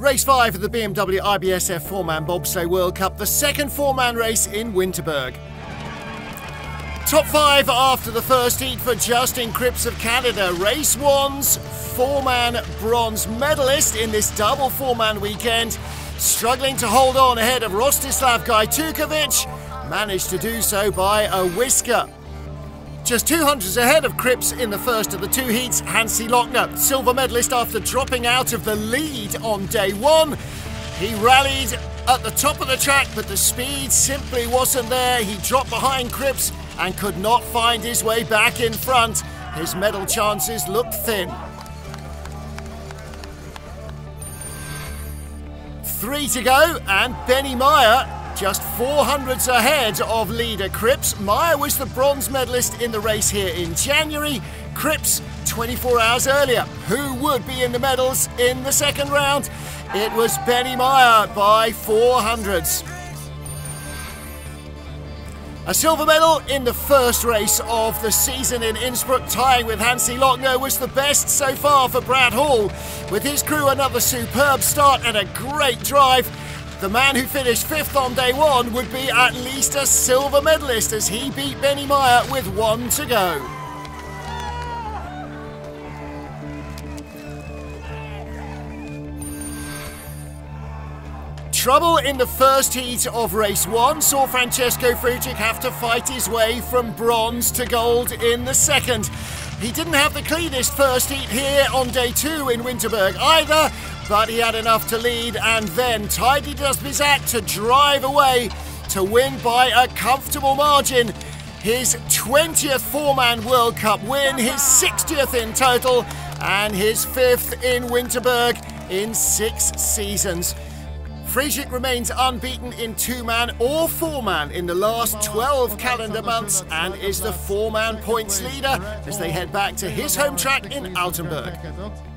Race 5 of the BMW IBSF 4-man bobsleigh World Cup, the second 4-man race in Winterberg. Top 5 after the first heat for Justin Kripps of Canada. Race 1's 4-man bronze medalist in this double 4-man weekend. Struggling to hold on ahead of Rostislav Gaitiukevich, managed to do so by a whisker. Just two hundreds ahead of Kripps in the first of the two heats, Hansi Lochner, silver medalist after dropping out of the lead on day one. He rallied at the top of the track, but the speed simply wasn't there. He dropped behind Kripps and could not find his way back in front. His medal chances looked thin. Three to go, and Benny Maier just 400s ahead of leader Kripps. Maier was the bronze medalist in the race here in January. Kripps 24 hours earlier. Who would be in the medals in the second round? It was Benny Maier by 400s. A silver medal in the first race of the season in Innsbruck, tying with Hansi Lochner, was the best so far for Brad Hall. With his crew, another superb start and a great drive. The man who finished fifth on day one would be at least a silver medalist as he beat Benny Maier with one to go. Trouble in the first heat of race one saw Francesco Friedrich have to fight his way from bronze to gold in the second. He didn't have the cleanest first heat here on day two in Winterberg either, but he had enough to lead and then tidied up his act to drive away to win by a comfortable margin. His 20th four man World Cup win, his 60th in total, and his fifth in Winterberg in six seasons. Friedrich remains unbeaten in two man or four man in the last 12 calendar months and is the four man points leader as they head back to his home track in Altenberg.